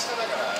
下だから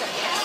ス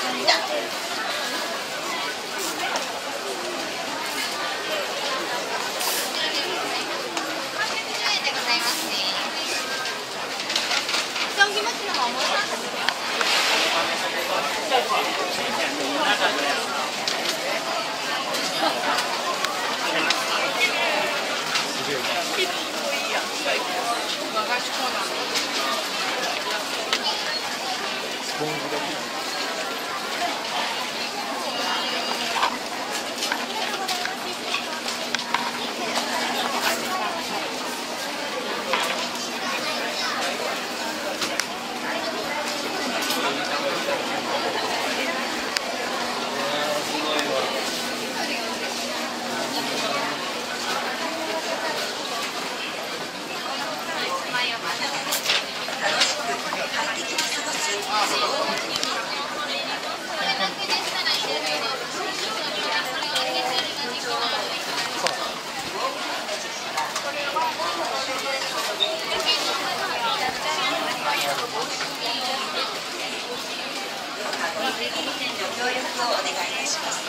定協力をお願いいたします。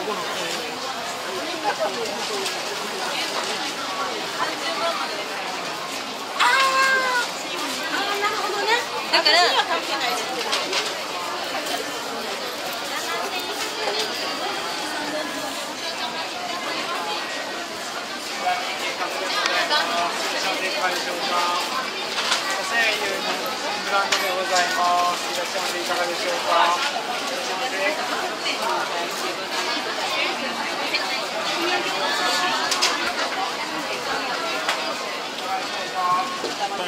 ここのあーなるほどね。だから。会場が5000円のブランドでございますいらっしゃいませいかがでしょうかいらっしゃいませ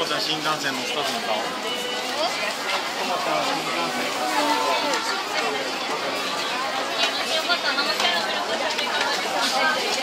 もちゃん新幹線乗ったぞ顔ともちゃんった